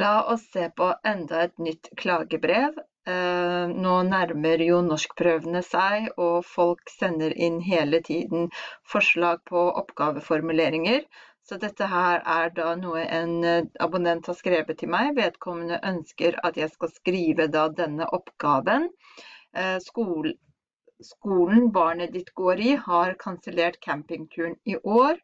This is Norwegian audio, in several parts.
La oss se på enda et nytt klagebrev. Eh, nå nærmer jo norskprøvene seg, og folk sender inn hele tiden forslag på oppgaveformuleringer. Så dette her er da noe en eh, abonnent har skrevet til meg. Vedkommende ønsker at jeg skal skrive da denne oppgaven. Eh, skol, skolen barnet ditt går i har kansellert campingturen i år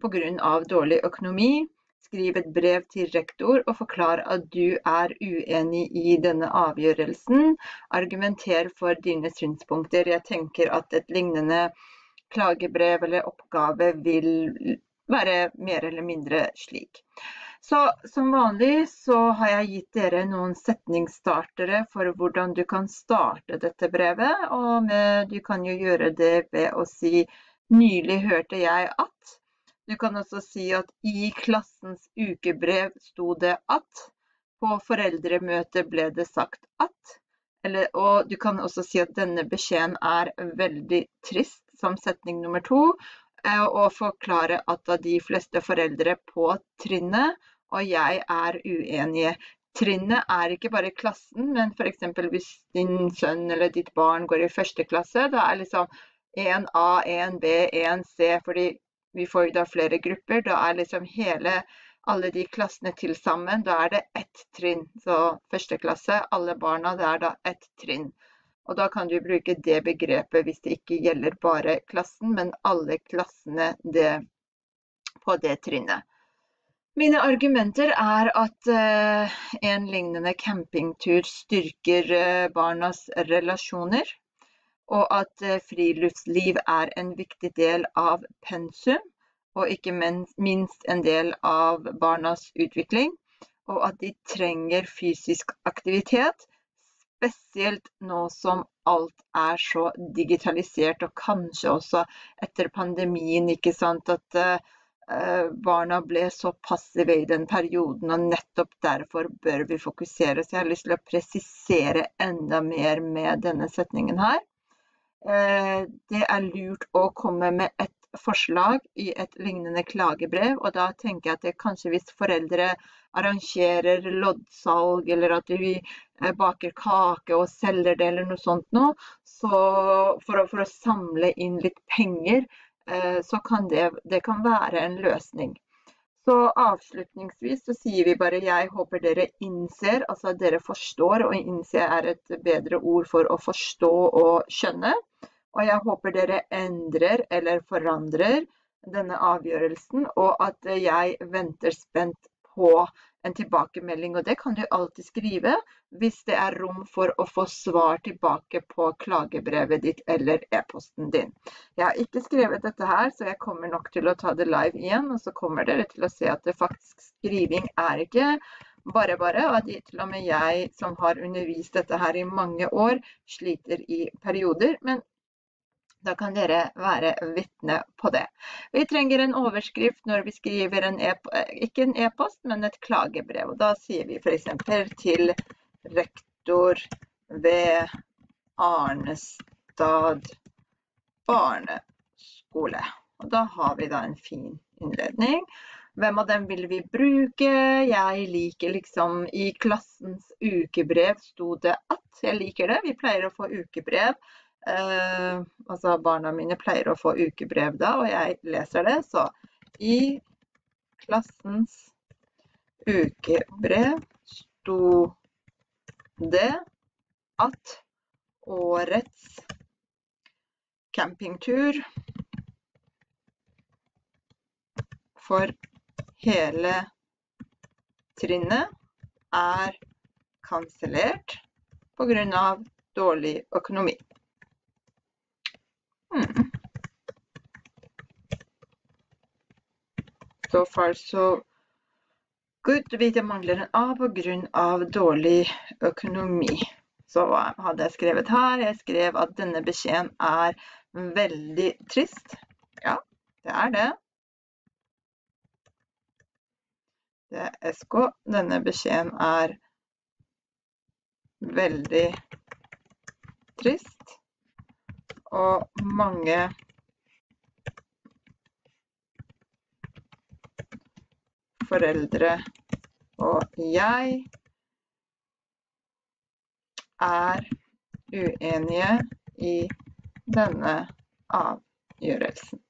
pga. dårlig økonomi. Skriv et brev til rektor og forklar at du er uenig i denne avgjørelsen. Argumenter for dine synspunkter. Jeg tenker at et lignende klagebrev eller oppgave vil være mer eller mindre slik. Så som vanlig så har jeg gitt dere noen setningsstartere for hvordan du kan starte dette brevet. Og med, du kan jo gjøre det ved å si 'nylig hørte jeg at'. Du kan også si at i klassens ukebrev sto det at. På foreldremøtet ble det sagt at. Eller, og du kan også si at denne beskjeden er veldig trist, som setning nummer to. Eh, og forklare at de fleste foreldre på trinnet, og jeg er uenige. Trinnet er ikke bare klassen, men f.eks. hvis din sønn eller ditt barn går i første klasse, da er liksom 1A, 1B, 1C, fordi vi får da flere grupper. Da er liksom hele alle de klassene til sammen, da er det ett trinn. Så første klasse, alle barna, det er da ett trinn. Og da kan du bruke det begrepet hvis det ikke gjelder bare klassen, men alle klassene det, på det trinnet. Mine argumenter er at uh, en lignende campingtur styrker uh, barnas relasjoner og at eh, friluftsliv er en viktig del av pensum, og ikke minst en del av barnas utvikling. Og at de trenger fysisk aktivitet, spesielt nå som alt er så digitalisert, og kanskje også etter pandemien, ikke sant. At uh, barna ble så passive i den perioden, og nettopp derfor bør vi fokusere. Så jeg har lyst til å presisere enda mer med denne setningen her. Eh, det er lurt å komme med et forslag i et lignende klagebrev. Og da tenker jeg at det kanskje hvis foreldre arrangerer loddsalg, eller at vi eh, baker kake og selger det, eller noe sånt noe, så for å, for å samle inn litt penger, eh, så kan det, det kan være en løsning. Så avslutningsvis så sier vi bare jeg håper dere innser, altså at dere forstår, og innse er et bedre ord for å forstå og skjønne. Og jeg håper dere endrer eller forandrer denne avgjørelsen, og at jeg venter spent på en tilbakemelding. Og det kan du alltid skrive hvis det er rom for å få svar tilbake på klagebrevet ditt eller e-posten din. Jeg har ikke skrevet dette her, så jeg kommer nok til å ta det live igjen. Og så kommer dere til å se at det faktisk skriving er ikke bare bare, og at til og med jeg som har undervist dette her i mange år, sliter i perioder. Men da kan dere være vitne på det. Vi trenger en overskrift når vi skriver en e ikke en e-post, men et klagebrev. Og da sier vi f.eks. til rektor ved Arnestad barneskole. Og da har vi da en fin innledning. Hvem av dem vil vi bruke? Jeg liker liksom I klassens ukebrev sto det at. Jeg liker det. Vi pleier å få ukebrev. Eh, altså barna mine pleier å få ukebrev da, og jeg leser det. Så i klassens ukebrev sto det at årets campingtur for hele trinnet er kansellert pga. dårlig økonomi. Hmm. So far so good. Det mangler en A av dårlig økonomi. Så hva hadde jeg skrevet her? Jeg skrev at denne beskjeden er veldig trist. Ja, det er det. Det er SK. Denne beskjeden er veldig trist og mange foreldre og jeg er uenige i denne avgjørelsen.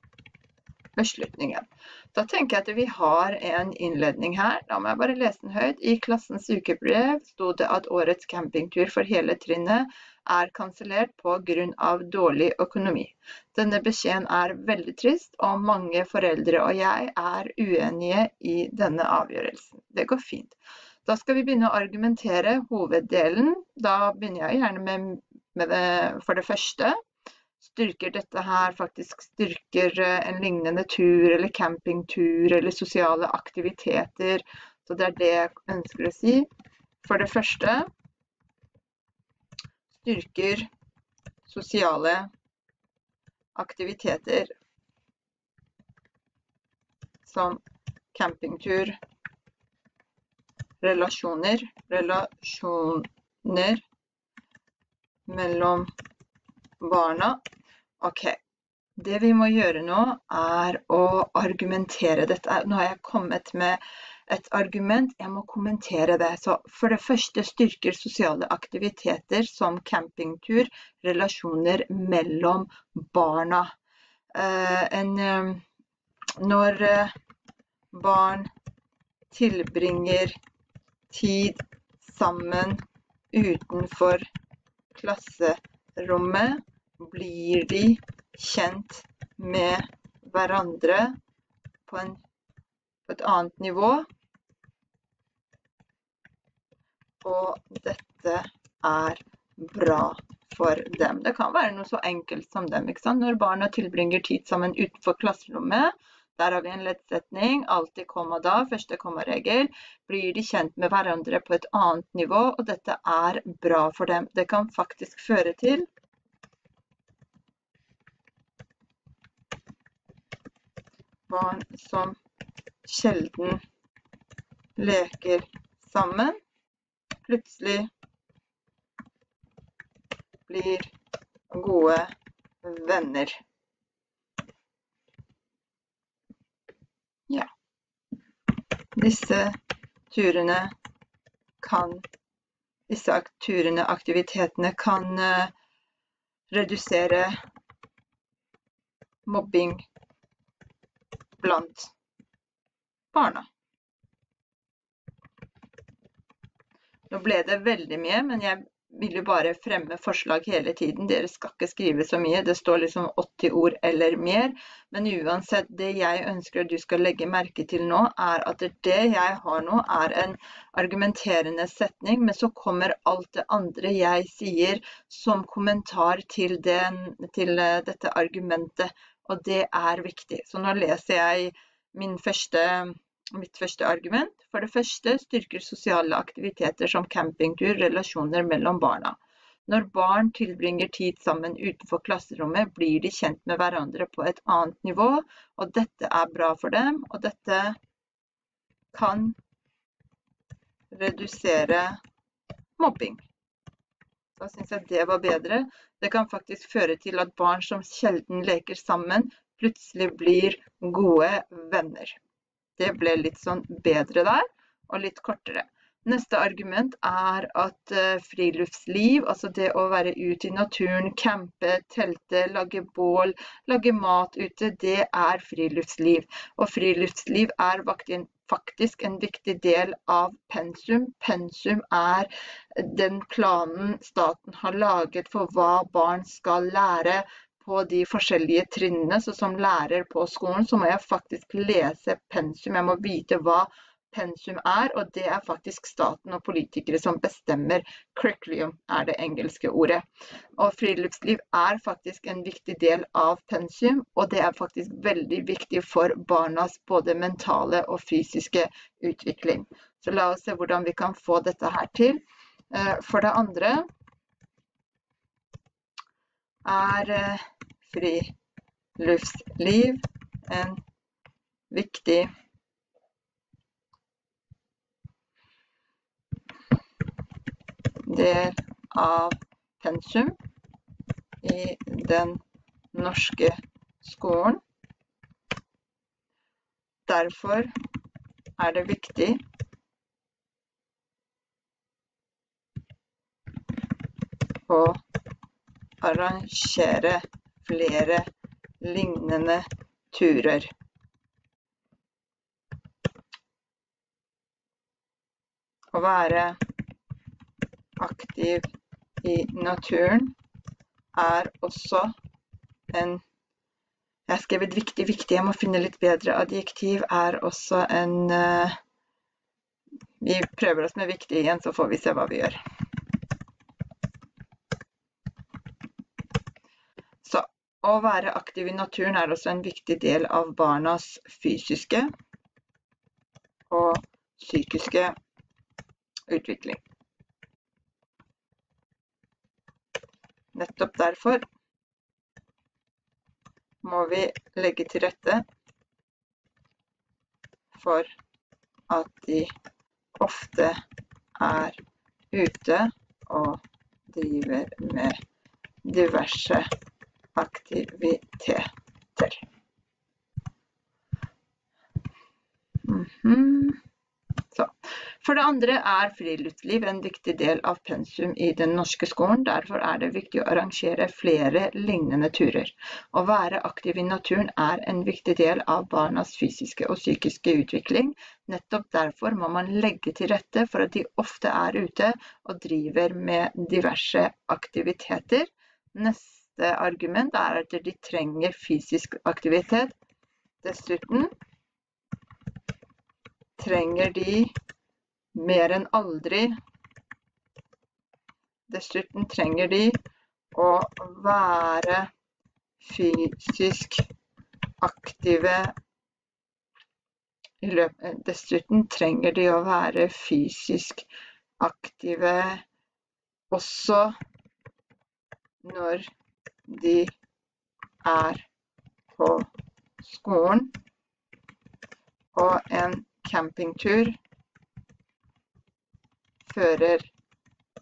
Beslutningen. Da tenker jeg at vi har en innledning her. Da må jeg bare lese den høyt. I klassens ukebrev sto det at årets campingtur for hele trinnet er kansellert pga. dårlig økonomi. Denne beskjeden er veldig trist, og mange foreldre og jeg er uenige i denne avgjørelsen. Det går fint. Da skal vi begynne å argumentere hoveddelen. Da begynner jeg gjerne med, med det, for det første styrker dette her faktisk styrker eh, en lignende tur eller campingtur eller sosiale aktiviteter. Så det er det jeg ønsker å si. For det første styrker sosiale aktiviteter som campingtur, relasjoner, relasjoner mellom barna OK. Det vi må gjøre nå, er å argumentere. Dette. Nå har jeg kommet med et argument, jeg må kommentere det. Så for det første styrker sosiale aktiviteter som campingtur relasjoner mellom barna. Uh, en, uh, når uh, barn tilbringer tid sammen utenfor klasserommet, blir de kjent med hverandre på, en, på et annet nivå. Og dette er bra for dem. Det kan være noe så enkelt som dem. Når barna tilbringer tid sammen utenfor klasserommet, der har vi en leddsetning. Alltid komma da, første kommaregel. Blir de kjent med hverandre på et annet nivå, og dette er bra for dem. Det kan faktisk føre til barn som sjelden leker sammen, plutselig blir gode venner. Ja. Disse turene kan Disse turene, aktivitetene, kan uh, redusere mobbing blant barna. Nå ble det veldig mye, men jeg vil jo bare fremme forslag hele tiden. Dere skal ikke skrive så mye, det står liksom 80 ord eller mer. Men uansett, det jeg ønsker at du skal legge merke til nå, er at det jeg har nå, er en argumenterende setning, men så kommer alt det andre jeg sier som kommentar til, den, til eh, dette argumentet. Og det er viktig. Så nå leser jeg første, mitt første argument. For det første styrker sosiale aktiviteter som campingtur relasjoner mellom barna. Når barn tilbringer tid sammen utenfor klasserommet, blir de kjent med hverandre på et annet nivå, og dette er bra for dem, og dette kan redusere mobbing. Da syns jeg det var bedre. Det kan faktisk føre til at barn som sjelden leker sammen, plutselig blir gode venner. Det ble litt sånn bedre der, og litt kortere. Neste argument er at uh, friluftsliv, altså det å være ute i naturen, campe, telte, lage bål, lage mat ute, det er friluftsliv. Og friluftsliv er faktisk en viktig del av pensum. Pensum er den planen staten har laget for hva barn skal lære på de forskjellige trinnene. Så som lærer på skolen så må jeg faktisk lese pensum. Jeg må vite hva pensum er, og det er faktisk staten og politikere som bestemmer. Curriculum er det engelske ordet. Og friluftsliv er faktisk en viktig del av pensum, og det er faktisk veldig viktig for barnas både mentale og fysiske utvikling. Så la oss se hvordan vi kan få dette her til. Eh, for det andre er eh, friluftsliv en viktig del del av pensum i den norske skolen. Derfor er det viktig å arrangere flere lignende turer. Å være aktiv i naturen er også en Jeg har skrevet viktig, viktig, jeg må finne litt bedre adjektiv. Er også en uh, Vi prøver oss med viktig igjen, så får vi se hva vi gjør. Så å være aktiv i naturen er også en viktig del av barnas fysiske og psykiske utvikling. Nettopp derfor må vi legge til rette for at de ofte er ute og driver med diverse aktiviteter. Mm -hmm. For det andre er friluftsliv en viktig del av pensum i den norske skolen. Derfor er det viktig å arrangere flere lignende turer. Å være aktiv i naturen er en viktig del av barnas fysiske og psykiske utvikling. Nettopp derfor må man legge til rette for at de ofte er ute og driver med diverse aktiviteter. Neste argument er at de trenger fysisk aktivitet. Dessuten trenger de mer enn aldri. Dessuten trenger de å være fysisk aktive Dessuten trenger de å være fysisk aktive også når de er på skolen. Og en campingtur fører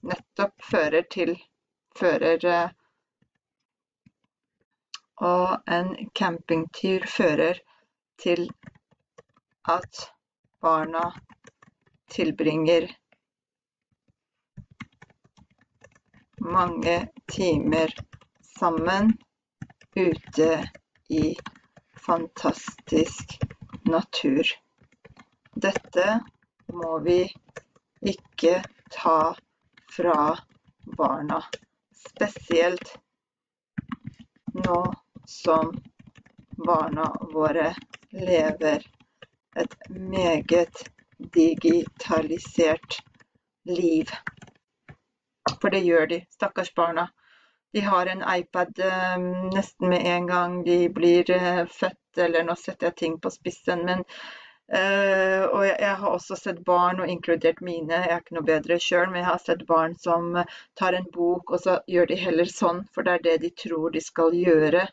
nettopp fører til fører eh, Og en campingtur fører til at barna tilbringer mange timer sammen ute i fantastisk natur. Dette må vi ikke ta fra barna. Spesielt nå som barna våre lever et meget digitalisert liv. For det gjør de, stakkars barna. De har en iPad eh, nesten med en gang de blir eh, født, eller nå setter jeg ting på spissen, men Uh, og jeg, jeg, har også sett barn, og inkludert mine, jeg er ikke noe bedre sjøl, men jeg har sett barn som tar en bok, og så gjør de heller sånn, for det er det de tror de skal gjøre.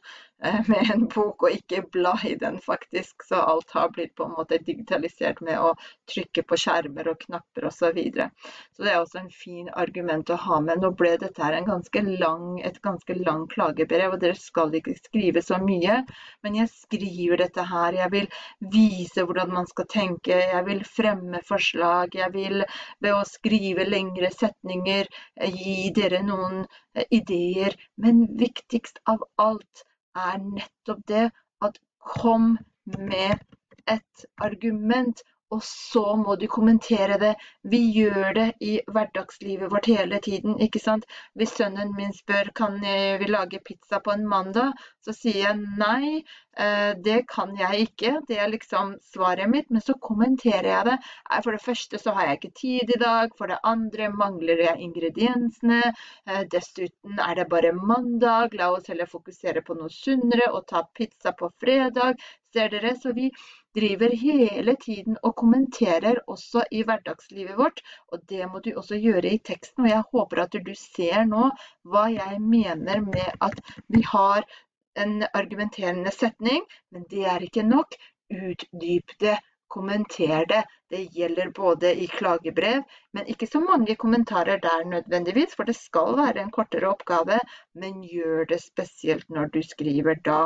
Eh, med en bok, og ikke bla i den, faktisk. Så alt har blitt på en måte digitalisert med å trykke på skjermer og knapper osv. Så, videre. så det er også en fin argument å ha med. Nå ble dette her ganske lang, et ganske lang klagebrev, og dere skal ikke skrive så mye. Men jeg skriver dette her. Jeg vil vise hvordan man skal tenke. Jeg vil fremme forslag. Jeg vil ved å skrive lengre setninger gi dere noen eh, ideer. Men viktigst av alt er nettopp det at kom med et argument og så må du kommentere det. Vi gjør det i hverdagslivet vårt hele tiden. ikke sant? Hvis sønnen min spør kan vi lage pizza på en mandag, så sier jeg nei, eh, det kan jeg ikke. Det er liksom svaret mitt. Men så kommenterer jeg det. For det første så har jeg ikke tid i dag. For det andre mangler jeg ingrediensene. Eh, dessuten er det bare mandag. La oss heller fokusere på noe sunnere og ta pizza på fredag. Ser dere? Så vi driver hele tiden og kommenterer også i hverdagslivet vårt. Og det må du også gjøre i teksten. Og jeg håper at du ser nå hva jeg mener med at vi har en argumenterende setning, men det er ikke nok. Utdyp det. Kommenter det. Det gjelder både i klagebrev, men ikke så mange kommentarer der nødvendigvis, for det skal være en kortere oppgave. Men gjør det spesielt når du skriver da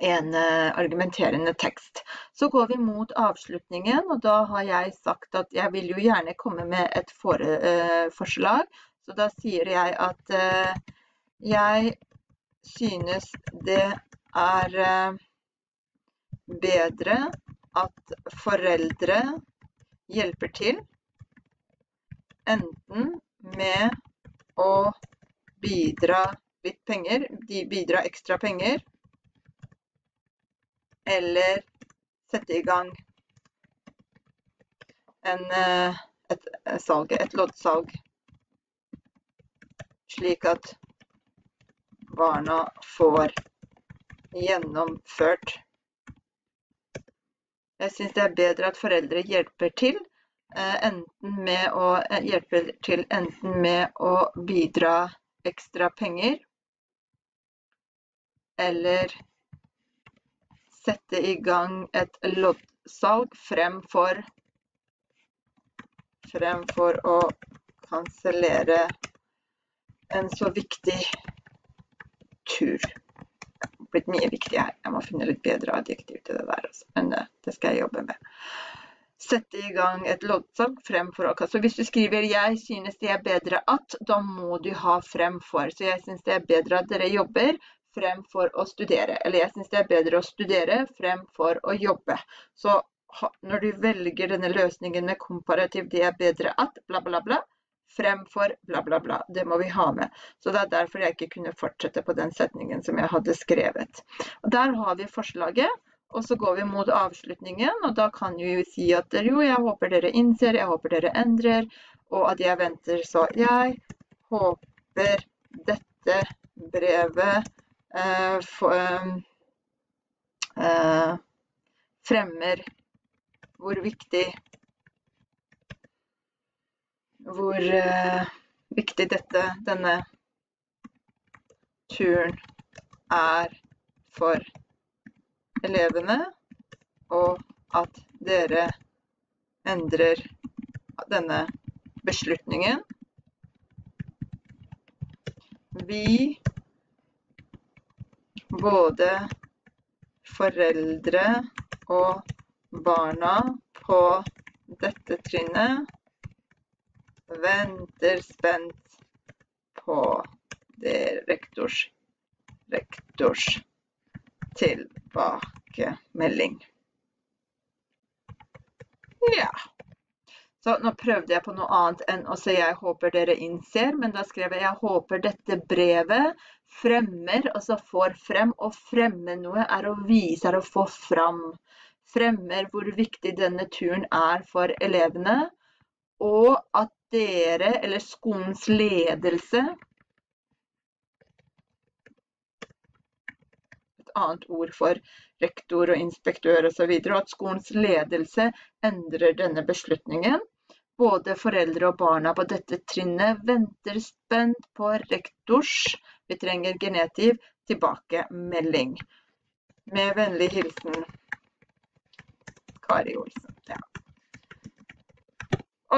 en eh, argumenterende tekst. Så går vi mot avslutningen, og da har jeg sagt at jeg vil jo gjerne komme med et fore, eh, forslag Så da sier jeg at eh, jeg synes det er eh, bedre at foreldre hjelper til, enten med å bidra litt penger, de bidrar ekstra penger, eller sette i gang en, et, et, salg, et loddsalg, slik at barna får gjennomført. Jeg synes det er bedre at foreldre hjelper til, eh, enten med å hjelper til enten med å bidra ekstra penger, eller sette i gang et loddsalg fremfor, fremfor å kansellere en så viktig tur. Det har blitt mye viktig her. Jeg må finne litt bedre adjektiv til det der. Altså. Men det skal jeg jobbe med. Sette i gang et loddsalg fremfor å Så hvis du skriver 'jeg synes det er bedre at', da må du ha fremfor. Så jeg synes det er bedre at dere jobber fremfor å studere. Eller jeg synes det er bedre å studere fremfor å jobbe. Så når du velger denne løsningen med komparativ det er bedre at bla, bla, bla, fremfor bla, bla, bla. Det må vi ha med. Så det er derfor jeg ikke kunne fortsette på den setningen som jeg hadde skrevet. Og der har vi forslaget. Og så går vi mot avslutningen, og da kan vi si at jo, jeg håper dere innser, jeg håper dere endrer, og at jeg venter. Så jeg håper dette brevet fremmer hvor viktig hvor viktig dette, denne turen er for elevene, og at dere endrer denne beslutningen. Vi både foreldre og barna på dette trinnet venter spent på det rektors, rektors tilbakemelding. Ja. Så nå prøvde jeg på noe annet enn å si 'jeg håper dere innser', men da skrev jeg 'jeg håper dette brevet fremmer, altså får frem'. Å fremme noe er å vise, er å få fram. Fremmer hvor viktig denne turen er for elevene, og at dere, eller skolens ledelse Et annet ord for rektor og inspektør osv. Og, så og at skolens ledelse endrer denne beslutningen. Både foreldre og barna på dette trinnet venter spent på rektors, vi trenger genetiv, tilbakemelding. Med vennlig hilsen Kari Olsen. Ja.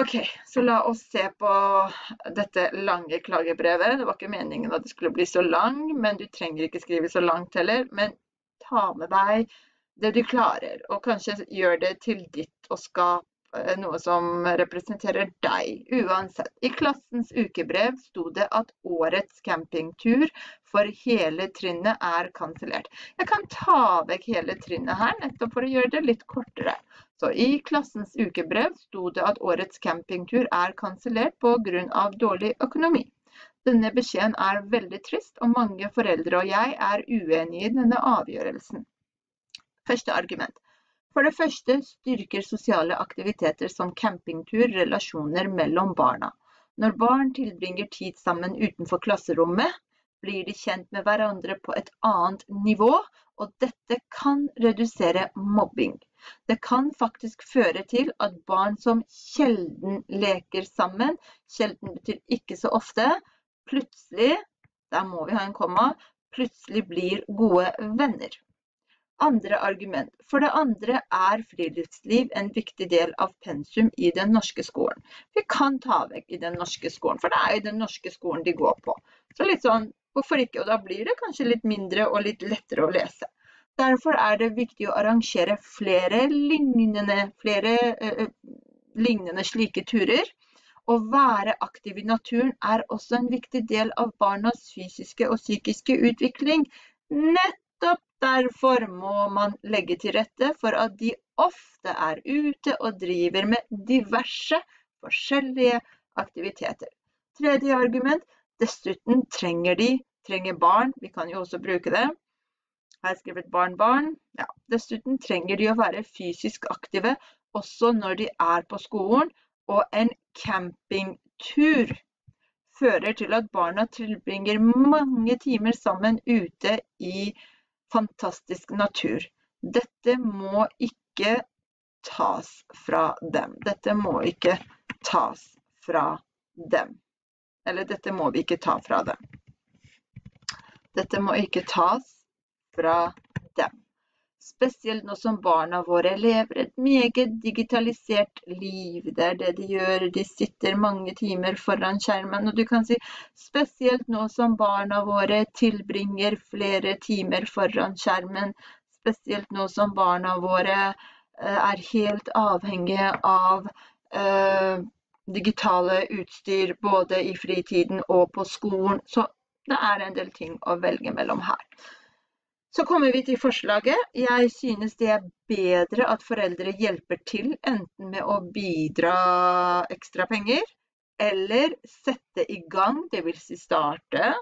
Ok, så la oss se på dette lange klagebrevet. Det var ikke meningen at det skulle bli så lang, men du trenger ikke skrive så langt heller. Men ta med deg det du klarer, og kanskje gjør det til ditt og skap Eh, noe som representerer deg. Uansett. I klassens ukebrev sto det at årets campingtur for hele trinnet er kansellert. Jeg kan ta vekk hele trinnet her, nettopp for å gjøre det litt kortere. Så i klassens ukebrev sto det at årets campingtur er kansellert pga. dårlig økonomi. Denne beskjeden er veldig trist, og mange foreldre og jeg er uenige i denne avgjørelsen. Første argument. For det første styrker sosiale aktiviteter som campingtur relasjoner mellom barna. Når barn tilbringer tid sammen utenfor klasserommet, blir de kjent med hverandre på et annet nivå, og dette kan redusere mobbing. Det kan faktisk føre til at barn som sjelden leker sammen, sjelden betyr ikke så ofte, plutselig, der må vi ha en komma, plutselig blir gode venner. Andre argument. For det andre er friluftsliv en viktig del av pensum i den norske skolen. Vi kan ta vekk i den norske skolen, for det er jo den norske skolen de går på. Så litt sånn, hvorfor ikke? Og da blir det kanskje litt mindre og litt lettere å lese. Derfor er det viktig å arrangere flere lignende, flere, eh, lignende slike turer. Å være aktiv i naturen er også en viktig del av barnas fysiske og psykiske utvikling. Nettopp derfor må man legge til rette for at de ofte er ute og driver med diverse forskjellige aktiviteter. Tredje argument, dessuten trenger de, trenger barn, vi kan jo også bruke det, Her har jeg skrevet barn, barn. Ja. Dessuten trenger de å være fysisk aktive også når de er på skolen, og en campingtur fører til at barna tilbringer mange timer sammen ute i fantastisk natur. Dette må ikke tas fra dem. Dette må ikke tas fra dem. Eller dette må vi ikke ta fra dem. Dette må ikke tas fra dem. Spesielt nå som barna våre lever et meget digitalisert liv. Det er det de gjør. De sitter mange timer foran skjermen. Og du kan si spesielt nå som barna våre tilbringer flere timer foran skjermen. Spesielt nå som barna våre eh, er helt avhengige av uh, digitale utstyr både i fritiden og på skolen. Så det er en del ting å velge mellom her. Så kommer vi til forslaget. Jeg synes det er bedre at foreldre hjelper til, enten med å bidra ekstra penger, eller sette i gang, det vil si starte,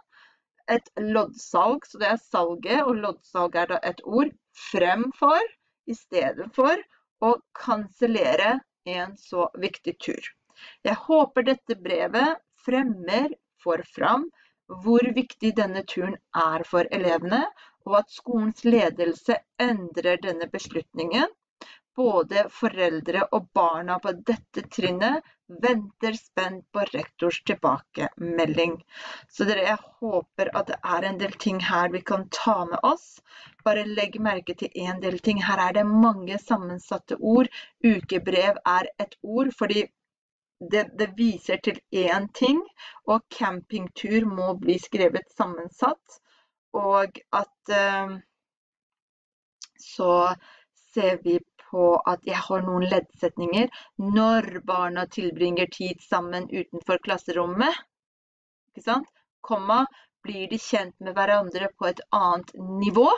et loddsalg. Så det er salget, og loddsalg er da et ord, fremfor, i stedet for å kansellere en så viktig tur. Jeg håper dette brevet fremmer, får fram, hvor viktig denne turen er for elevene, og at skolens ledelse endrer denne beslutningen. Både foreldre og barna på dette trinnet venter spent på rektors tilbakemelding. Så dere, jeg håper at det er en del ting her vi kan ta med oss. Bare legg merke til en del ting. Her er det mange sammensatte ord. Ukebrev er et ord, fordi det, det viser til én ting, og campingtur må bli skrevet sammensatt og at eh, så ser vi på at jeg har noen leddsetninger. Når barna tilbringer tid sammen utenfor klasserommet, ikke sant? Komma, blir de kjent med hverandre på et annet nivå.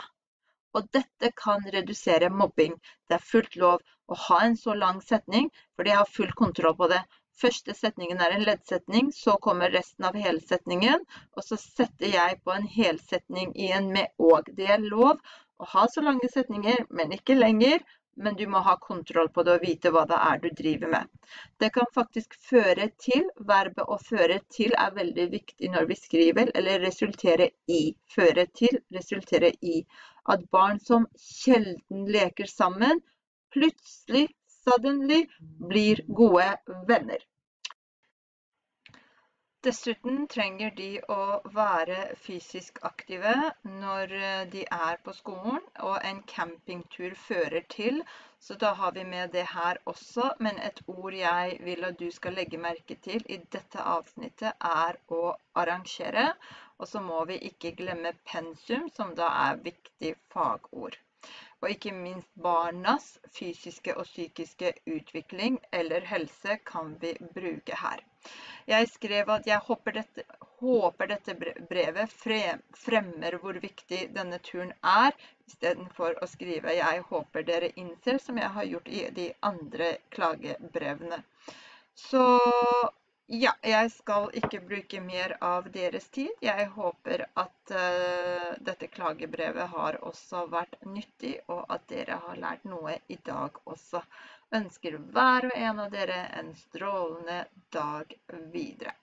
Og dette kan redusere mobbing. Det er fullt lov å ha en så lang setning, fordi jeg har full kontroll på det. Første setningen er en leddsetning, så kommer resten av helsetningen, og så setter jeg på en helsetning igjen med og. Det er lov å ha så lange setninger, men ikke lenger, men du må ha kontroll på det og vite hva det er du driver med. Det kan faktisk føre til, verbet å føre til er veldig viktig når vi skriver, eller resultere i. Føre til, resultere i. At barn som sjelden leker sammen, plutselig suddenly blir gode venner. Dessuten trenger de å være fysisk aktive når de er på skolen, og en campingtur fører til. Så da har vi med det her også, men et ord jeg vil at du skal legge merke til i dette avsnittet er å arrangere. Og så må vi ikke glemme pensum, som da er viktig fagord og ikke minst barnas fysiske og psykiske utvikling eller helse kan vi bruke her. Jeg skrev at jeg håper dette, håper dette brevet fremmer hvor viktig denne turen er, istedenfor å skrive 'jeg håper dere innser', som jeg har gjort i de andre klagebrevene. Så ja, jeg skal ikke bruke mer av deres tid. Jeg håper at uh, dette klagebrevet har også vært nyttig, og at dere har lært noe i dag også. Ønsker hver og en av dere en strålende dag videre.